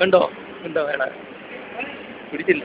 കണ്ടോ? കണ്ടോ വേണ? പിടിച്ചില്ല.